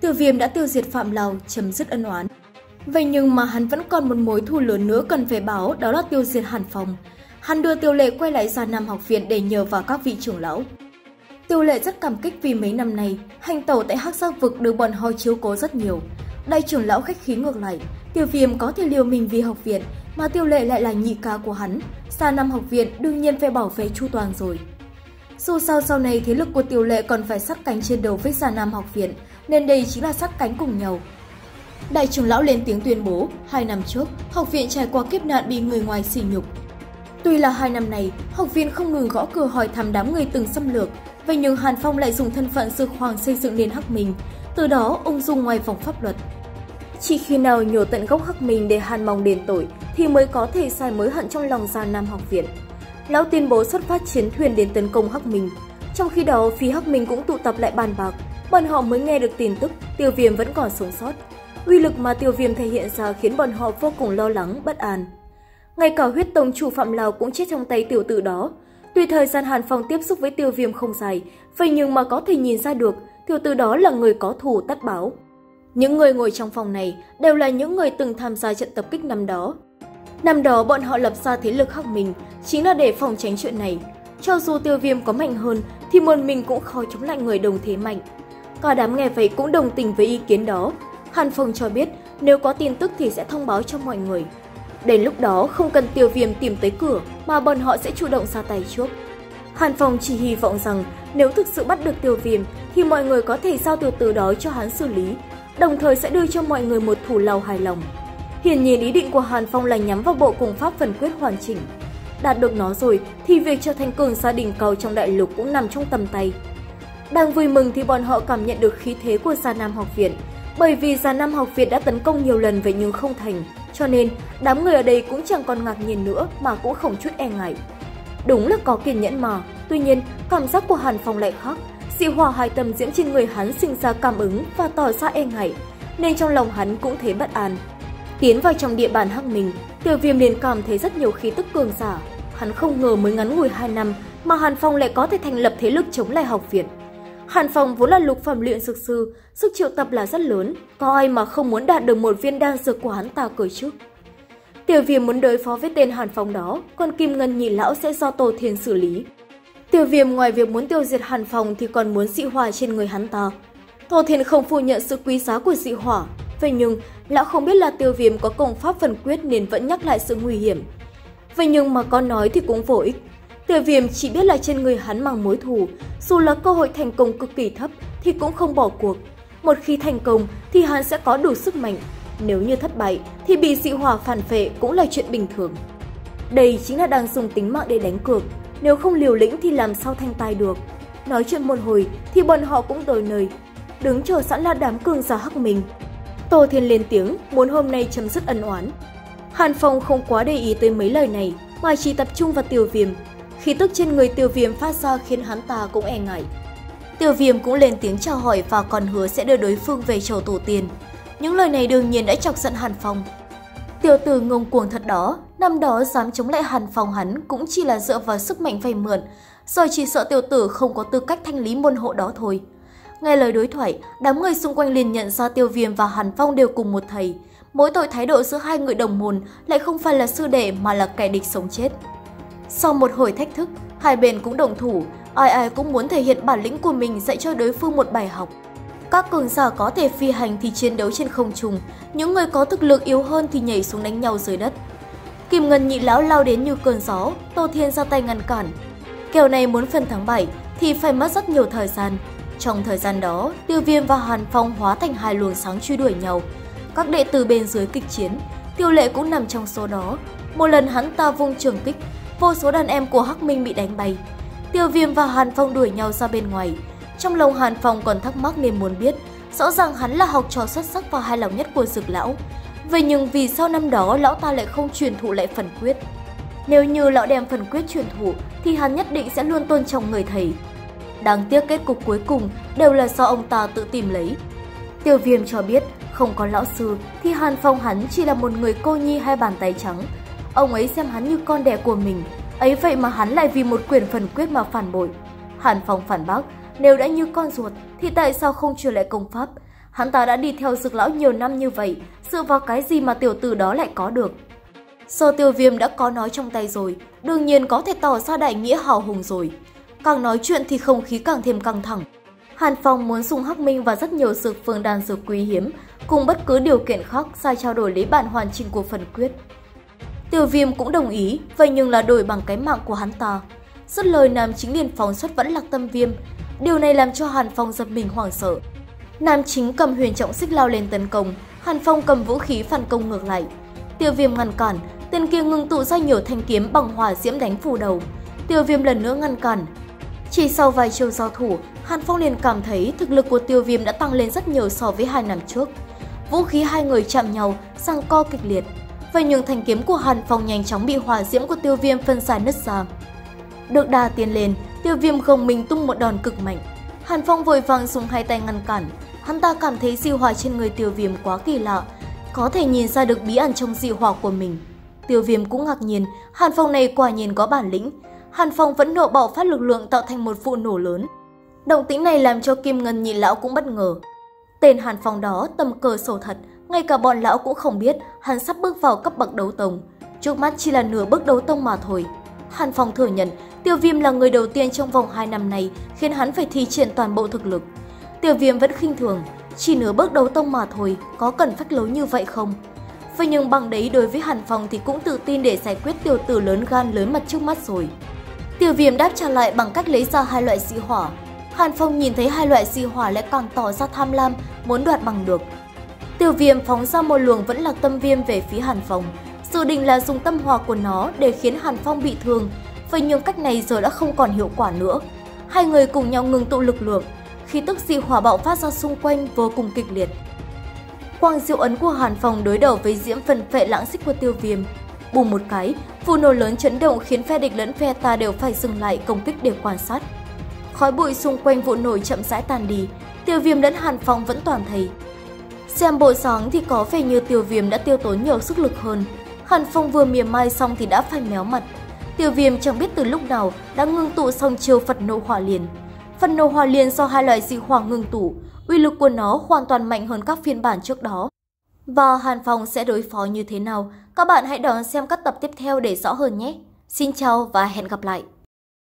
Tiêu Viêm đã tiêu diệt Phạm Lào, chấm dứt ân oán. Vậy nhưng mà hắn vẫn còn một mối thù lớn nữa cần phải báo, đó là tiêu diệt Hàn Phong. Hắn đưa Tiêu Lệ quay lại ra Nam học viện để nhờ vào các vị trưởng lão. Tiêu Lệ rất cảm kích vì mấy năm nay, hành tẩu tại Hắc Giác vực được bọn họ chiếu cố rất nhiều. Đại trưởng lão khách khí ngược lại, Tiêu Viêm có thể liều mình vì học viện, mà Tiêu Lệ lại là nhị ca của hắn. Xa Nam học viện đương nhiên phải bảo vệ chu toàn rồi. Dù sao sau này thế lực của Tiểu Lệ còn phải sát cánh trên đầu với Gia Nam học viện, nên đây chính là sát cánh cùng nhau. Đại trưởng lão lên tiếng tuyên bố, hai năm trước, học viện trải qua kiếp nạn bị người ngoài sỉ nhục. Tuy là hai năm này, học viện không ngừng gõ cửa hỏi thăm đám người từng xâm lược, vậy nhưng Hàn Phong lại dùng thân phận dược hoàng xây dựng nên Hắc Minh, từ đó ông dùng ngoài vòng pháp luật. Chỉ khi nào nhổ tận gốc Hắc Minh để Hàn mong đền tội thì mới có thể sai mối hận trong lòng Gia Nam học viện. Lão tuyên bố xuất phát chiến thuyền đến tấn công Hắc Minh. Trong khi đó, phía Hắc Minh cũng tụ tập lại bàn bạc, bọn họ mới nghe được tin tức Tiêu Viêm vẫn còn sống sót. Uy lực mà Tiêu Viêm thể hiện ra khiến bọn họ vô cùng lo lắng, bất an. Ngay cả huyết tông chủ Phạm Lào cũng chết trong tay tiểu tử đó. Tuy thời gian Hàn Phong tiếp xúc với Tiêu Viêm không dài, vậy nhưng mà có thể nhìn ra được tiểu tử đó là người có thù tất báo. Những người ngồi trong phòng này đều là những người từng tham gia trận tập kích năm đó. Năm đó bọn họ lập ra thế lực khác mình, chính là để phòng tránh chuyện này. Cho dù tiêu viêm có mạnh hơn, thì một mình cũng khó chống lại người đồng thế mạnh. Cả đám nghe vậy cũng đồng tình với ý kiến đó. Hàn Phong cho biết nếu có tin tức thì sẽ thông báo cho mọi người. Đến lúc đó không cần tiêu viêm tìm tới cửa mà bọn họ sẽ chủ động ra tay trước. Hàn Phong chỉ hy vọng rằng nếu thực sự bắt được tiêu viêm thì mọi người có thể giao từ từ đó cho hắn xử lý, đồng thời sẽ đưa cho mọi người một thủ lao hài lòng. Hiển nhiên ý định của Hàn Phong là nhắm vào bộ cùng pháp phần quyết hoàn chỉnh. Đạt được nó rồi thì việc trở thành cường gia đình cầu trong đại lục cũng nằm trong tầm tay. Đang vui mừng thì bọn họ cảm nhận được khí thế của Gia Nam học viện, bởi vì Gia Nam học viện đã tấn công nhiều lần vậy nhưng không thành, cho nên đám người ở đây cũng chẳng còn ngạc nhiên nữa mà cũng không chút e ngại. Đúng là có kiên nhẫn mà, tuy nhiên cảm giác của Hàn Phong lại khác, dị hỏa hai tâm diễm trên người hắn sinh ra cảm ứng và tỏ ra e ngại, nên trong lòng hắn cũng thấy bất an. Tiến vào trong địa bàn hắc mình, Tiểu Viêm liền cảm thấy rất nhiều khí tức cường giả. Hắn không ngờ mới ngắn ngủi 2 năm mà Hàn Phong lại có thể thành lập thế lực chống lại học viện. Hàn Phong vốn là lục phẩm luyện dược sư, sức triệu tập là rất lớn, có ai mà không muốn đạt được một viên đan dược của hắn ta cởi trước. Tiểu Viêm muốn đối phó với tên Hàn Phong đó, còn Kim Ngân nhị lão sẽ do Tô Thiên xử lý. Tiểu Viêm ngoài việc muốn tiêu diệt Hàn Phong thì còn muốn dị hỏa trên người hắn ta. Tô Thiên không phủ nhận sự quý giá của dị hỏa, Vậy nhưng, lão không biết là tiêu viêm có công pháp phần quyết nên vẫn nhắc lại sự nguy hiểm. Vậy nhưng mà con nói thì cũng vô ích. Tiêu viêm chỉ biết là trên người hắn mang mối thù, dù là cơ hội thành công cực kỳ thấp thì cũng không bỏ cuộc. Một khi thành công thì hắn sẽ có đủ sức mạnh. Nếu như thất bại thì bị dị hỏa phản phệ cũng là chuyện bình thường. Đây chính là đang dùng tính mạng để đánh cược, nếu không liều lĩnh thì làm sao thanh tài được. Nói chuyện một hồi thì bọn họ cũng đổi nơi, đứng chờ sẵn là đám cường giả hắc mình, Tô Thiên lên tiếng muốn hôm nay chấm dứt ân oán. Hàn Phong không quá để ý tới mấy lời này mà chỉ tập trung vào tiêu viêm. Khí tức trên người tiêu viêm phát ra khiến hắn ta cũng e ngại. Tiêu viêm cũng lên tiếng chào hỏi và còn hứa sẽ đưa đối phương về chầu tổ tiên. Những lời này đương nhiên đã chọc giận Hàn Phong. Tiểu tử ngông cuồng thật đó, năm đó dám chống lại Hàn Phong hắn cũng chỉ là dựa vào sức mạnh vay mượn, rồi chỉ sợ tiểu tử không có tư cách thanh lý môn hộ đó thôi. Nghe lời đối thoại, đám người xung quanh liền nhận ra Tiêu Viêm và Hàn Phong đều cùng một thầy. Mỗi tội thái độ giữa hai người đồng môn lại không phải là sư đệ mà là kẻ địch sống chết. Sau một hồi thách thức, hai bên cũng đồng thủ, ai ai cũng muốn thể hiện bản lĩnh của mình dạy cho đối phương một bài học. Các cường giả có thể phi hành thì chiến đấu trên không trung, những người có thực lực yếu hơn thì nhảy xuống đánh nhau dưới đất. Kim Ngân nhị lão lao đến như cơn gió, Tô Thiên ra tay ngăn cản. Kèo này muốn phân thắng 7 thì phải mất rất nhiều thời gian, trong thời gian đó, Tiêu Viêm và Hàn Phong hóa thành hai luồng sáng truy đuổi nhau. Các đệ tử bên dưới kịch chiến, Tiêu Lệ cũng nằm trong số đó. Một lần hắn ta vung trường kích, vô số đàn em của Hắc Minh bị đánh bay. Tiêu Viêm và Hàn Phong đuổi nhau ra bên ngoài. Trong lòng Hàn Phong còn thắc mắc nên muốn biết, rõ ràng hắn là học trò xuất sắc và hài lòng nhất của Dực lão. Vậy nhưng vì sao năm đó lão ta lại không truyền thụ lại phần quyết? Nếu như lão đem phần quyết truyền thụ thì hắn nhất định sẽ luôn tôn trọng người thầy, Đáng tiếc kết cục cuối cùng đều là do ông ta tự tìm lấy. Tiêu viêm cho biết không có lão sư thì Hàn Phong hắn chỉ là một người cô nhi hai bàn tay trắng. Ông ấy xem hắn như con đẻ của mình, ấy vậy mà hắn lại vì một quyền phần quyết mà phản bội. Hàn Phong phản bác, nếu đã như con ruột thì tại sao không truyền lại công pháp? Hắn ta đã đi theo dược lão nhiều năm như vậy, dựa vào cái gì mà tiểu tử đó lại có được? Sở tiêu viêm đã có nói trong tay rồi, đương nhiên có thể tỏ ra đại nghĩa hào hùng rồi. Càng nói chuyện thì không khí càng thêm căng thẳng. Hàn Phong muốn dùng Hắc Minh và rất nhiều dược phương đan dược quý hiếm, cùng bất cứ điều kiện khác sai trao đổi lấy bản hoàn chỉnh của phần quyết. Tiêu viêm cũng đồng ý, vậy nhưng là đổi bằng cái mạng của hắn ta. Rất lời nam chính liền phóng xuất vẫn lạc tâm viêm, điều này làm cho Hàn Phong giật mình hoảng sợ. Nam chính cầm huyền trọng xích lao lên tấn công, Hàn Phong cầm vũ khí phản công ngược lại. Tiêu viêm ngăn cản, tên kia ngưng tụ ra nhiều thanh kiếm bằng hỏa diễm đánh phủ đầu. Tiêu viêm lần nữa ngăn cản. Chỉ sau vài chiêu giao thủ, Hàn Phong liền cảm thấy thực lực của tiêu viêm đã tăng lên rất nhiều so với hai năm trước. Vũ khí hai người chạm nhau, sang co kịch liệt. Vậy nhưng thanh kiếm của Hàn Phong nhanh chóng bị hỏa diễm của tiêu viêm phân giải nứt ra. Được đà tiến lên, tiêu viêm gồng mình tung một đòn cực mạnh. Hàn Phong vội vàng dùng hai tay ngăn cản. Hắn ta cảm thấy di hỏa trên người tiêu viêm quá kỳ lạ, có thể nhìn ra được bí ẩn trong di hỏa của mình. Tiêu viêm cũng ngạc nhiên, Hàn Phong này quả nhiên có bản lĩnh. Hàn Phong vẫn nộ bạo phát lực lượng tạo thành một vụ nổ lớn. Động tĩnh này làm cho Kim Ngân nhị lão cũng bất ngờ. Tên Hàn Phong đó tầm cờ sổ thật, ngay cả bọn lão cũng không biết hắn sắp bước vào cấp bậc đấu tông. Trước mắt chỉ là nửa bước đấu tông mà thôi. Hàn Phong thừa nhận Tiêu Viêm là người đầu tiên trong vòng 2 năm này khiến hắn phải thi triển toàn bộ thực lực. Tiêu Viêm vẫn khinh thường, chỉ nửa bước đấu tông mà thôi, có cần phách lối như vậy không? Vậy nhưng bằng đấy đối với Hàn Phong thì cũng tự tin để giải quyết tiểu tử lớn gan lớn mặt trước mắt rồi. Tiêu Viêm đáp trả lại bằng cách lấy ra hai loại dị hỏa. Hàn Phong nhìn thấy hai loại dị hỏa lại càng tỏ ra tham lam, muốn đoạt bằng được. Tiêu Viêm phóng ra một luồng vẫn là tâm viêm về phía Hàn Phong, dự định là dùng tâm hỏa của nó để khiến Hàn Phong bị thương, vậy nhưng cách này giờ đã không còn hiệu quả nữa. Hai người cùng nhau ngừng tụ lực lượng, khi tức dị hỏa bạo phát ra xung quanh vô cùng kịch liệt. Quang diệu ấn của Hàn Phong đối đầu với diễm phần phệ lãng xích của tiêu viêm. Bùm một cái, vụ nổ lớn chấn động khiến phe địch lẫn phe ta đều phải dừng lại công kích để quan sát. Khói bụi xung quanh vụ nổ chậm rãi tan đi, tiêu viêm lẫn Hàn Phong vẫn toàn thấy. Xem bộ dáng thì có vẻ như tiêu viêm đã tiêu tốn nhiều sức lực hơn. Hàn Phong vừa mỉa mai xong thì đã phải méo mặt. Tiêu viêm chẳng biết từ lúc nào đã ngưng tụ xong chiêu Phật nộ hỏa liền. Phật nộ hỏa liền do hai loại dị hỏa ngưng tụ, uy lực của nó hoàn toàn mạnh hơn các phiên bản trước đó. Và Hàn Phong sẽ đối phó như thế nào? Các bạn hãy đón xem các tập tiếp theo để rõ hơn nhé. Xin chào và hẹn gặp lại!